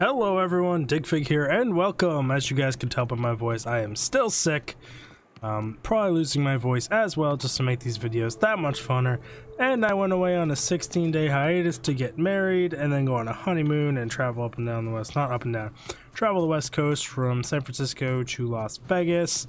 Hello everyone, Digfig here, and welcome! As you guys can tell by my voice, I am still sick. Um, probably losing my voice as well just to make these videos that much funner. And I went away on a 16 day hiatus to get married and then go on a honeymoon and travel up and down the west, not up and down, travel the west coast from San Francisco to Las Vegas.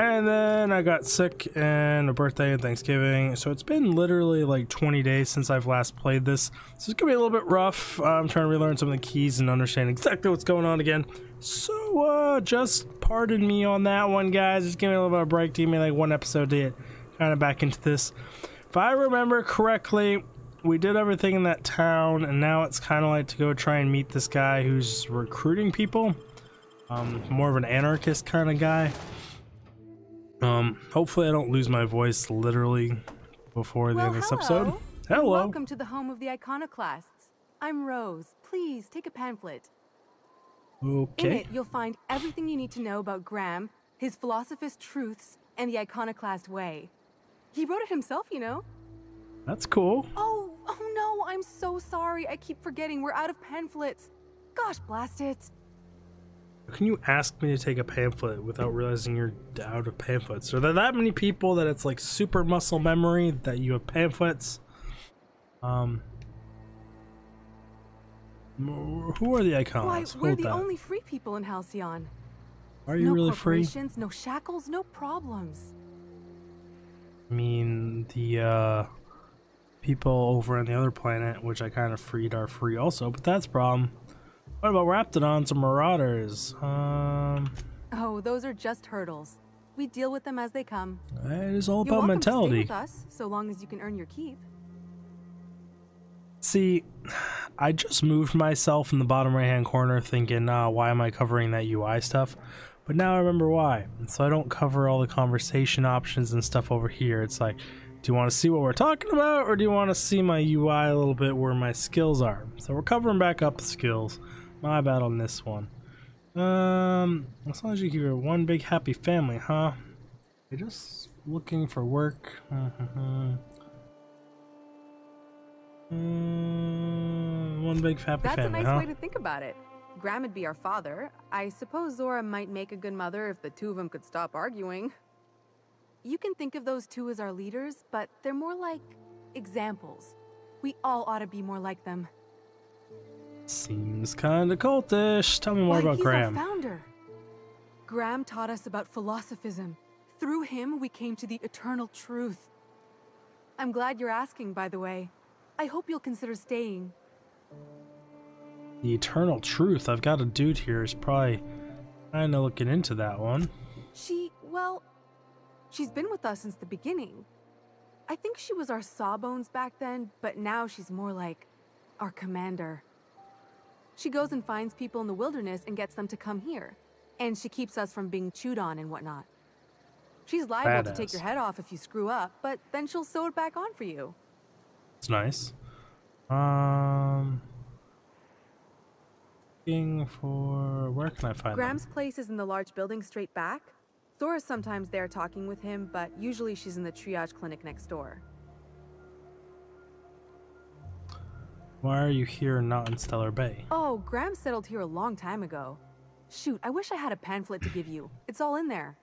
And then I got sick and a birthday and Thanksgiving. So it's been literally like 20 days since I've last played this. So it's gonna be a little bit rough. I'm trying to relearn some of the keys and understand exactly what's going on again. So uh, just pardon me on that one, guys. Just give me a little bit of a break. Give me like one episode to get kind of back into this. If I remember correctly, we did everything in that town, and now it's kind of like to go try and meet this guy who's recruiting people. Um, more of an anarchist kind of guy. Um, hopefully I don't lose my voice literally before the end of this hello. episode. Hello. Welcome to the home of the iconoclasts. I'm Rose. Please take a pamphlet. Okay. In it, you'll find everything you need to know about Graham, his philosophist truths, and the iconoclast way. He wrote it himself, you know. That's cool. Oh, oh no, I'm so sorry. I keep forgetting we're out of pamphlets. Gosh, blast it. Can you ask me to take a pamphlet without realizing you're out of pamphlets? Are there that many people that it's like super muscle memory that you have pamphlets? Um. Who are the icons? Why, we're Hold the only free people in Halcyon. Are you no really free? no shackles, no problems. I mean, the uh, people over on the other planet, which I kind of freed, are free also, but that's a problem. What about Raptidons or Marauders? Um, Oh, those are just hurdles. We deal with them as they come. it is all You're about welcome to stay mentality. with us, so long as you can earn your keep. See, I just moved myself in the bottom right hand corner thinking, uh, why am I covering that UI stuff? But now I remember why. And so I don't cover all the conversation options and stuff over here. It's like, do you want to see what we're talking about or do you want to see my UI a little bit where my skills are? So we're covering back up the skills. My bad on this one. Um, as long as you keep it one big happy family, huh? You're just looking for work. Mhm. Mm, one big happy That's family, That's a nice huh? way to think about it. Graham would be our father. I suppose Zora might make a good mother if the two of them could stop arguing. You can think of those two as our leaders, but they're more like examples. We all ought to be more like them. Seems kind of cultish. Tell me more Why, about he's Graham. Founder. Graham taught us about philosophism. Through him, we came to the eternal truth. I'm glad you're asking, by the way. I hope you'll consider staying. The eternal truth. I've got a dude here who's probably kind of looking into that one. She, well, she's been with us since the beginning. I think she was our sawbones back then, but now she's more like our commander. She goes and finds people in the wilderness and gets them to come here. And she keeps us from being chewed on and whatnot. She's liable to take your head off if you screw up, but then she'll sew it back on for you. It's nice. Um, looking for where can I find Graham's place is in the large building straight back. Zora's sometimes there talking with him, but usually she's in the triage clinic next door. Why are you here not in Stellar Bay? Oh, Graham settled here a long time ago. Shoot, I wish I had a pamphlet to give you. It's all in there.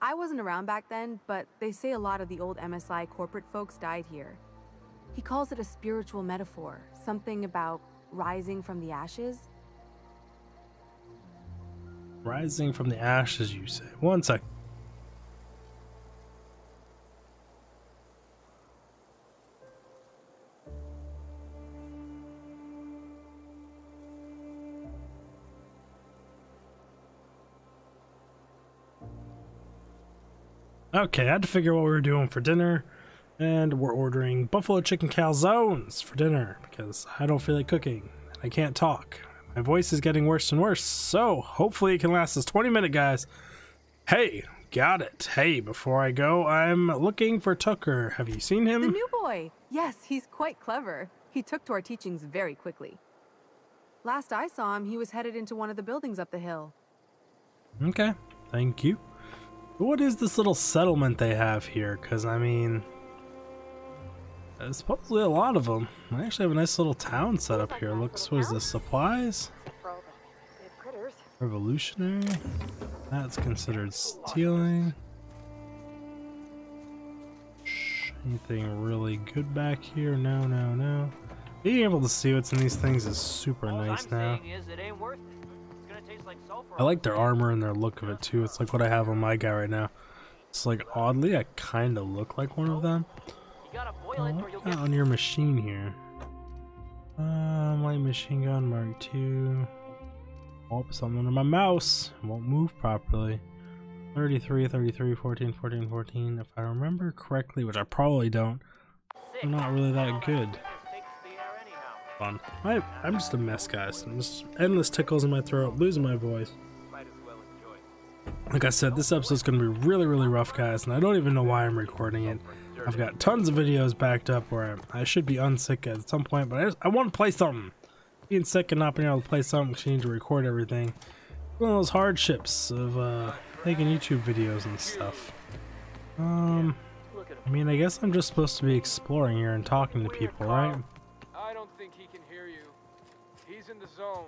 I wasn't around back then, but they say a lot of the old MSI corporate folks died here. He calls it a spiritual metaphor, something about rising from the ashes. Rising from the ashes, you say. One sec. Okay, I had to figure what we were doing for dinner, and we're ordering buffalo chicken calzones for dinner because I don't feel like cooking. I can't talk. My voice is getting worse and worse, so hopefully it can last us 20 minutes, guys. Hey, got it. Hey, before I go, I'm looking for Tucker. Have you seen him? The new boy! Yes, he's quite clever. He took to our teachings very quickly. Last I saw him, he was headed into one of the buildings up the hill. Okay, thank you. What is this little settlement they have here? Because, I mean, there's supposedly a lot of them. I actually have a nice little town set up here. Looks, what is this, supplies? Revolutionary? That's considered stealing. Anything really good back here? No, no, no. Being able to see what's in these things is super nice now. I like their armor and their look of it too. It's like what I have on my guy right now. It's like oddly, I kind of look like one of them. You gotta boil Oh, what you'll got get on your machine here? Um, light machine gun mark two. Oh, something under my mouse. It won't move properly. 33, 33, 14, 14, 14. If I remember correctly, which I probably don't. I'm not really that good. Fun. I, I'm just a mess, guys. I'm just endless tickles in my throat, losing my voice. Like I said, this episode's gonna be really, really rough, guys, and I don't even know why I'm recording it. I've got tons of videos backed up where I should be unsick at some point, but I, I want to play something. Being sick and not being able to play something because you need to record everything. One of those hardships of uh, making YouTube videos and stuff. Um, I mean, I guess I'm just supposed to be exploring here and talking to people, right? Zone.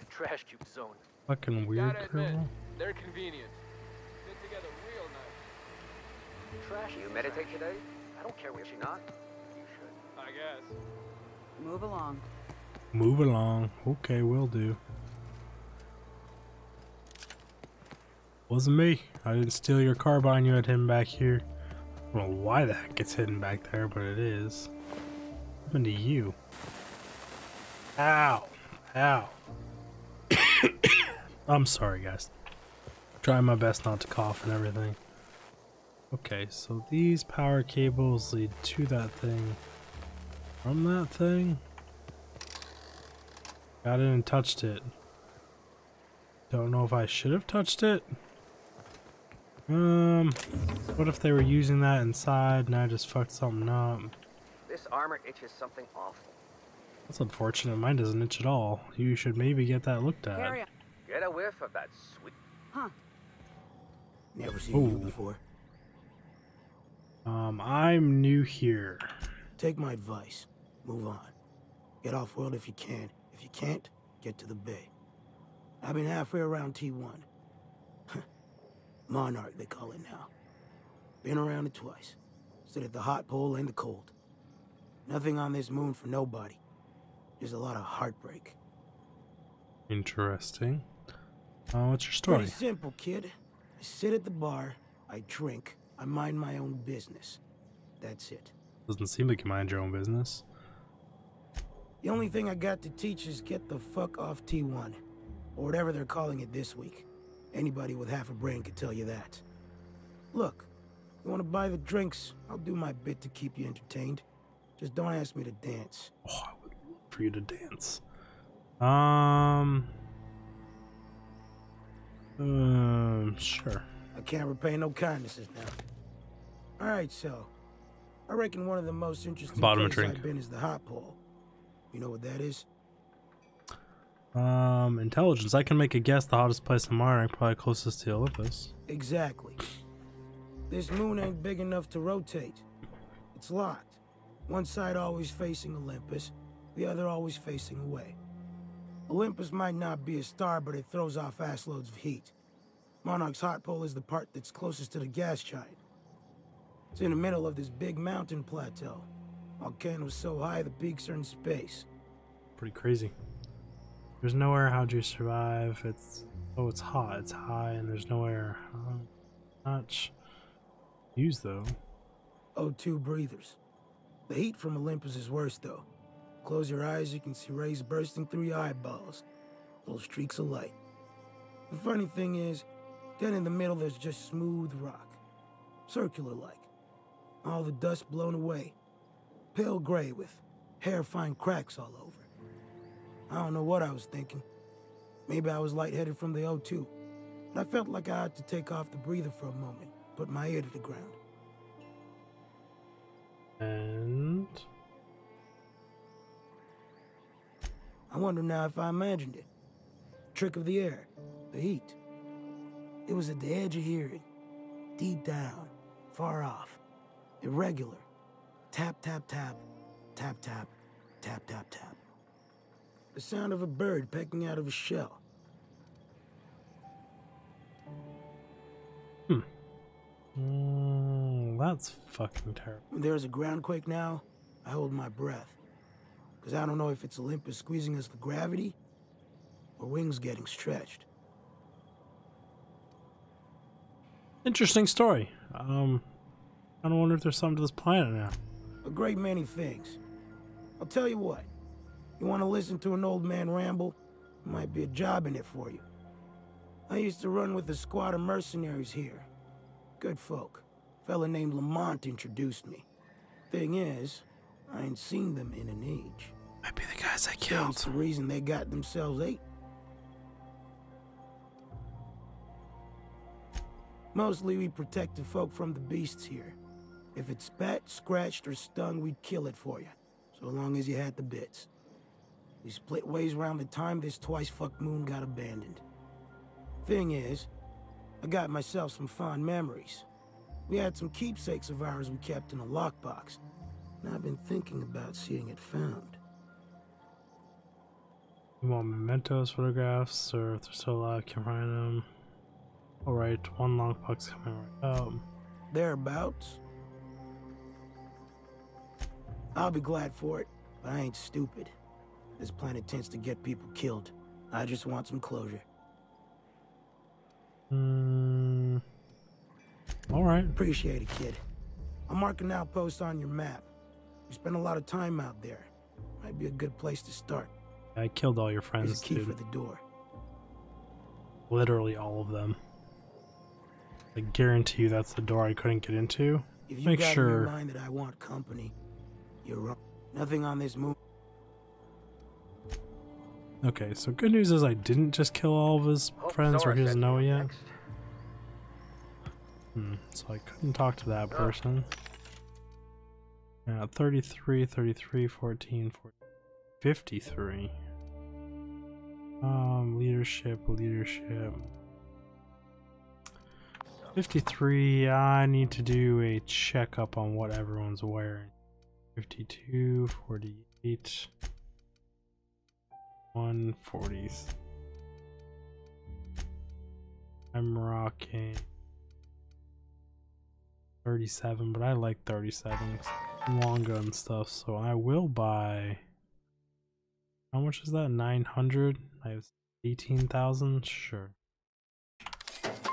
The trash cube zone. Fucking weird admit, girl. they're convenient. Fit together real nice. Trash. You meditate today? I don't care what you're not. You should. I guess. Move along. Move along. Okay, will do. Wasn't me. I didn't steal your carbine you had hidden back here. I don't know why the heck it's hidden back there, but it is. What happened to you? Ow. Ow. I'm sorry, guys. Trying my best not to cough and everything. Okay, so these power cables lead to that thing. From that thing? Got it and touched it. Don't know if I should have touched it. Um, what if they were using that inside and I just fucked something up? This armor itches something awful. That's unfortunate. Mine doesn't itch at all. You should maybe get that looked at. Carry. Get a whiff of that sweet. Huh. Never seen you before. Um, I'm new here. Take my advice. Move on. Get off world if you can. If you can't, get to the bay. I've been halfway around T1. Monarch, they call it now. Been around it twice. Stood at the hot pole and the cold. Nothing on this moon for nobody. Just a lot of heartbreak. Interesting. Uh, what's your story? Pretty simple, kid. I sit at the bar, I drink, I mind my own business. That's it. Doesn't seem like you mind your own business. The only thing I got to teach is get the fuck off T1. Or whatever they're calling it this week. Anybody with half a brain could tell you that. Look, you want to buy the drinks, I'll do my bit to keep you entertained. Just don't ask me to dance. Oh, I would love for you to dance. Um. Um, sure. I can't repay no kindnesses now. Alright, so. I reckon one of the most interesting a places. I've been is the hot pole. You know what that is? Um, intelligence. I can make a guess. The hottest place in Monarch, probably closest to Olympus. Exactly. This moon ain't big enough to rotate. It's locked. One side always facing Olympus, the other always facing away. Olympus might not be a star, but it throws off ass loads of heat. Monarch's hot pole is the part that's closest to the gas giant. It's in the middle of this big mountain plateau. Volcano's so high the peaks are in space. Pretty crazy. There's nowhere. How'd you survive? It's oh, it's hot. It's high, and there's nowhere. Uh, much use though. O2 breathers. The heat from Olympus is worse, though. Close your eyes, you can see rays bursting through your eyeballs. Little streaks of light. The funny thing is, then in the middle there's just smooth rock. Circular-like. All the dust blown away. Pale gray with hair-fine cracks all over. I don't know what I was thinking. Maybe I was lightheaded from the O2. But I felt like I had to take off the breather for a moment, put my ear to the ground. And I wonder now if I imagined it. Trick of the air, the heat. It was at the edge of hearing, deep down, far off, irregular. Tap, tap, tap, tap, tap, tap, tap, tap. The sound of a bird pecking out of a shell. Hmm. Mm, that's fucking terrible. When there is a ground quake now, I hold my breath. Because I don't know if it's Olympus squeezing us the gravity or wings getting stretched. Interesting story. Um, I don't wonder if there's something to this planet now. A great many things. I'll tell you what. You want to listen to an old man ramble? Might be a job in it for you. I used to run with a squad of mercenaries here. Good folk. Fella named Lamont introduced me. Thing is, I ain't seen them in an age. Might be the guys I That's killed. the reason they got themselves ate. Mostly we protected folk from the beasts here. If it spat, scratched, or stung, we'd kill it for you. So long as you had the bits. We split ways around the time this twice fucked moon got abandoned. Thing is, I got myself some fond memories. We had some keepsakes of ours we kept in a lockbox. And I've been thinking about seeing it found. Want mementos, photographs, or if they're still alive, can find them. Alright, one long box coming right out. Thereabouts. I'll be glad for it, but I ain't stupid. This planet tends to get people killed. I just want some closure. Hmm. Alright. Appreciate it, kid. I'll mark an outpost on your map. You spend a lot of time out there. Might be a good place to start. I killed all your There's friends, a key dude. for the door. Literally all of them. I guarantee you that's the door I couldn't get into. If you Make got in sure- your mind that I want company, you're wrong. Nothing on this moon. Okay, so good news is I didn't just kill all of his Hope friends, or Zora he doesn't know you it were yet. next. Hmm, so I couldn't talk to that person. Yeah, 33, 33, 14, 14, 53. Um, leadership, leadership. 53, I need to do a checkup on what everyone's wearing. 52, 48, 140. I'm rocking 37, but I like 37 'cause long gun stuff, so I will buy. How much is that? 900? I have 18,000? Sure.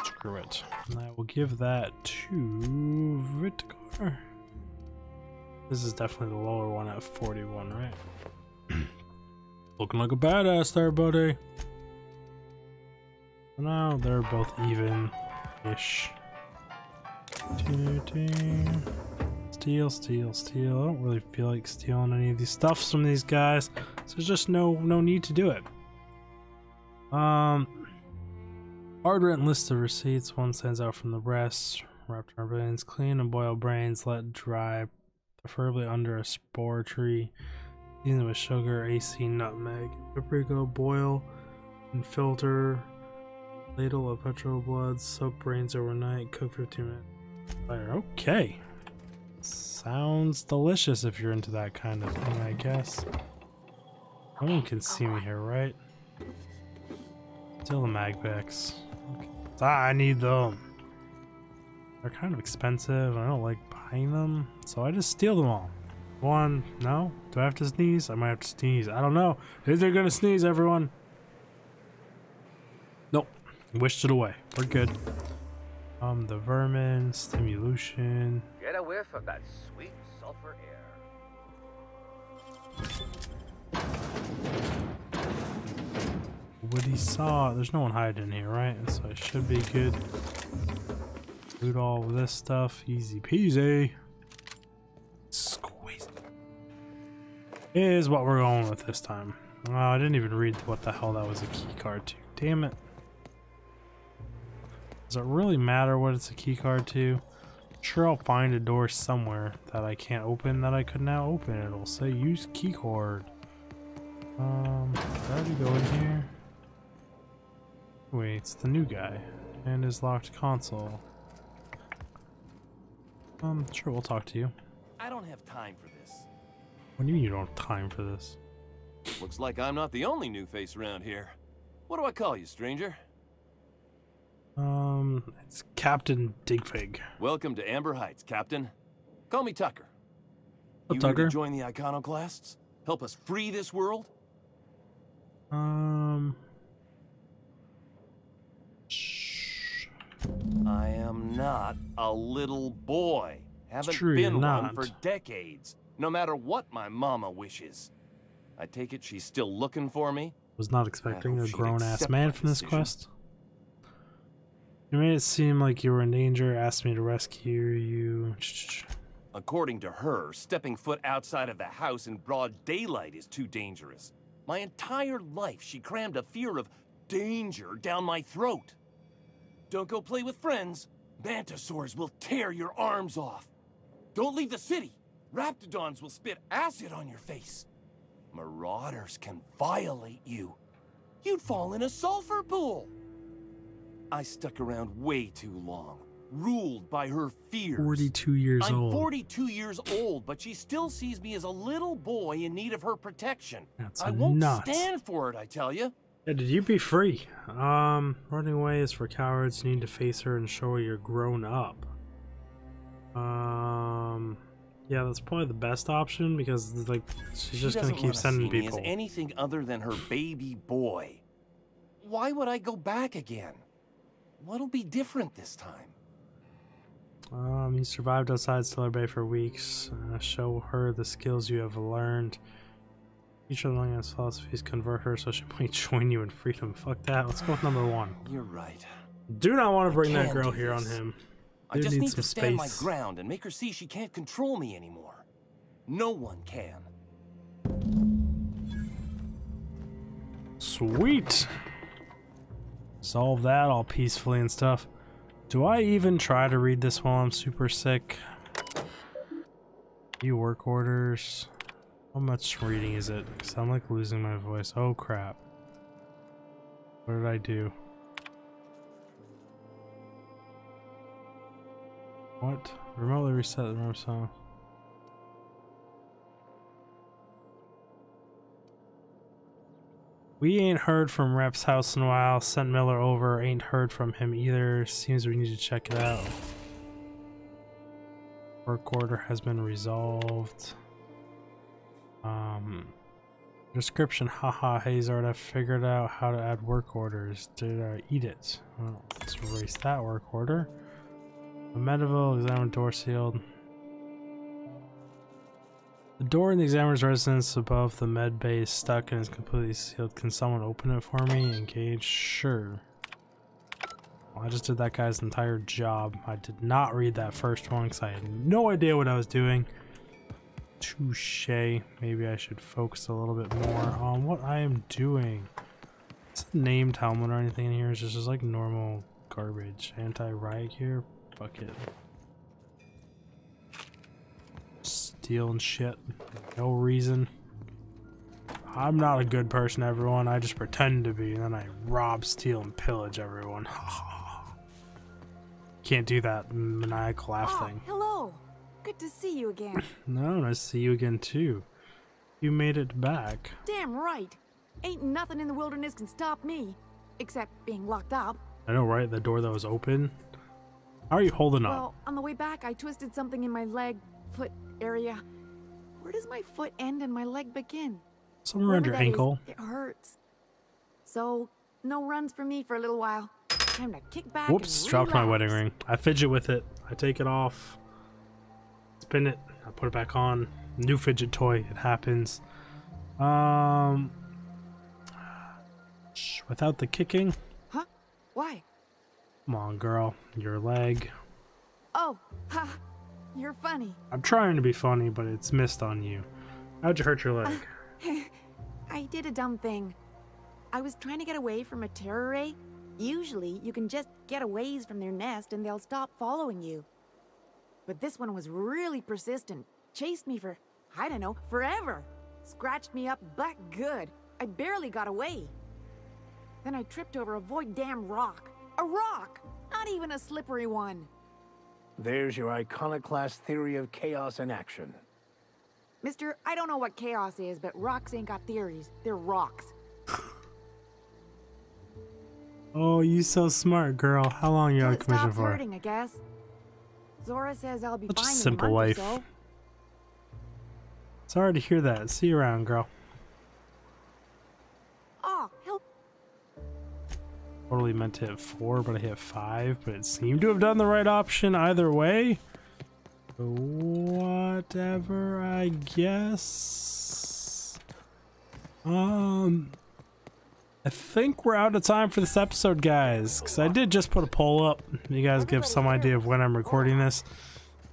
Screw it. And I will give that to Vicar. This is definitely the lower one at 41, right? Looking like a badass there, buddy. Now they're both even-ish. Steal, steal, steal. I don't really feel like stealing any of these stuffs from these guys. So there's just no no need to do it. Um hard written list of receipts. One stands out from the rest. Wrapped in our brains, clean and boil brains, let dry, preferably under a spore tree. Season with sugar, AC, nutmeg, paprika, boil and filter. Ladle of petrol blood, soak brains overnight, cook 15 minutes. Okay. Sounds delicious if you're into that kind of thing, I guess. No one can see me here, right? Still the mag-picks. Okay. Ah, I need them. They're kind of expensive. I don't like buying them, so I just steal them all. One, no? Do I have to sneeze? I might have to sneeze. I don't know. Is there gonna sneeze, everyone? Nope. Wished it away. We're good. Um, the vermin, stimulation. Get a whiff of that sweet sulfur air. Woody saw. There's no one hiding here, right? So I should be good. Loot all this stuff. Easy peasy. Squeeze. Is what we're going with this time. Oh, I didn't even read what the hell that was a key card to. Damn it. Does it really matter what it's a key card to? Sure, I'll find a door somewhere that I can't open that I could now open. It'll say use key card. Um, did I already go in here? Wait, it's the new guy. And his locked console. Um, sure, we'll talk to you. I don't have time for this. What do you mean you don't have time for this? Looks like I'm not the only new face around here. What do I call you, stranger? Um, it's Captain Digfig. Welcome to Amber Heights, Captain. Call me Tucker. What, you Tucker? to join the Iconoclasts? Help us free this world? Um, not a little boy. Haven't true, been one for decades. No matter what my mama wishes. I take it she's still looking for me? was not expecting a grown ass man from this quest. You made it seem like you were in danger, asked me to rescue you. According to her, stepping foot outside of the house in broad daylight is too dangerous. My entire life, she crammed a fear of danger down my throat. Don't go play with friends. Mantisaurs will tear your arms off. Don't leave the city. Raptidons will spit acid on your face. Marauders can violate you. You'd fall in a sulfur pool. I stuck around way too long, ruled by her fears. 42 years I'm old. 42 years old, but she still sees me as a little boy in need of her protection. That's I won't nuts. stand for it, I tell you. Yeah, did you be free? Um, running away is for cowards. You need to face her and show her you're grown up. Um, yeah, that's probably the best option because like she's She just gonna keep sending see me people. as anything other than her baby boy. Why would I go back again? What'll be different this time? Um, you survived outside Stellar Bay for weeks. Uh, show her the skills you have learned. Each of the philosophies convert her so she might join you in freedom. Fuck that. Let's go with number one. You're right. Do not want to bring that girl here on him. I just need some to stand my ground and make her see she can't control me anymore. No one can. Sweet. Solve that all peacefully and stuff. Do I even try to read this while I'm super sick? You work orders. How much reading is it? Because I'm like losing my voice. Oh crap. What did I do? What? Remotely reset the room song. We ain't heard from Rep's house in a while. Sent Miller over. Ain't heard from him either. Seems we need to check it out. Work order has been resolved. Um, description. Haha, Hazard. I figured out how to add work orders. Did I eat it? Well, let's erase that work order. A Mediville, examine door sealed. The door in the examiner's residence above the med bay is stuck and is completely sealed. Can someone open it for me? Engage? Sure. Well, I just did that guy's entire job. I did not read that first one because I had no idea what I was doing. Touche. Maybe I should focus a little bit more on what I am doing. It's it named helmet or anything in here? It's just, just like normal garbage. Anti-riot gear? Fuck it. Stealing shit. No reason. I'm not a good person, everyone. I just pretend to be, and then I rob, steal, and pillage everyone. Can't do that maniacal laugh Oh, thing. hello. Good to see you again. No, nice to see you again, too. You made it back. Damn right. Ain't nothing in the wilderness can stop me. Except being locked up. I know, right? The door that was open. How are you holding up? Well, on the way back, I twisted something in my leg, foot area. Where does my foot end and my leg begin? Somewhere around your Wherever that is, ankle. it hurts. So, no runs for me for a little while. Time to kick back. Whoops, dropped my wedding ring. I fidget with it. I take it off. Spin it. I put it back on. New fidget toy. It happens. Um. Without the kicking. Huh? Why? Come on, girl. Your leg. Oh, ha! You're funny. I'm trying to be funny, but it's missed on you. How'd you hurt your leg? I did a dumb thing. I was trying to get away from a terror ray. Usually, you can just get a ways from their nest and they'll stop following you. But this one was really persistent. Chased me for, I don't know, forever. Scratched me up black good. I barely got away. Then I tripped over a void damn rock. A rock! Not even a slippery one. There's your iconoclast theory of chaos in action. Mister, I don't know what chaos is, but rocks ain't got theories. They're rocks. Oh, you so smart, girl. How long you on Till it commission stops for? hurting, I guess. Zora says I'll be Such a simple in a life. So. Sorry to hear that. See you around, girl. Oh, he'll Totally meant to hit four, but I hit five, but it seemed to have done the right option either way. Whatever, I guess. Um, I think we're out of time for this episode, guys, because I did just put a poll up. You guys give some idea of when I'm recording this.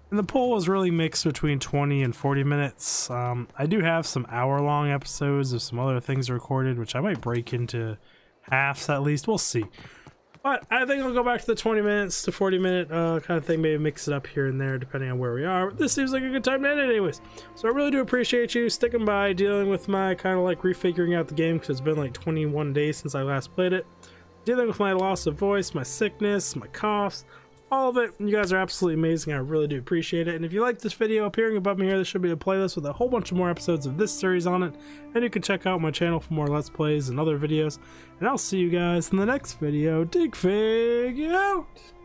And the poll was really mixed between 20 and 40 minutes. Um, I do have some hour long episodes of some other things recorded, which I might break into halves at least. We'll see. But I think I'll go back to the 20 minutes to 40 minute uh, kind of thing. Maybe mix it up here and there depending on where we are. But this seems like a good time to end it anyways. So I really do appreciate you sticking by, dealing with my kind of like refiguring out the game because it's been like 21 days since I last played it. Dealing with my loss of voice, my sickness, my coughs, all of it. You guys are absolutely amazing. I really do appreciate it. And if you like this video appearing above me here, there should be a playlist with a whole bunch of more episodes of this series on it. And you can check out my channel for more Let's Plays and other videos. And I'll see you guys in the next video. Dig Fig out!